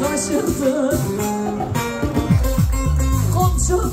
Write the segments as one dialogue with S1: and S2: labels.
S1: Yüküm şimşek taşıdı Komşu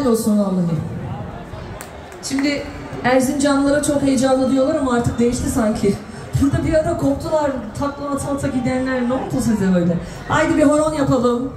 S1: Helal olsun vallahi. Şimdi Erzincanlılara çok heyecanlı diyorlar ama artık değişti sanki. Burada bir ara koptular takla ata ata gidenler ne oldu size böyle? Haydi bir horon yapalım.